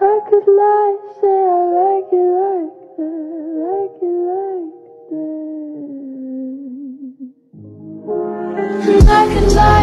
I could lie, say I like it like that, like it like that. And I could lie,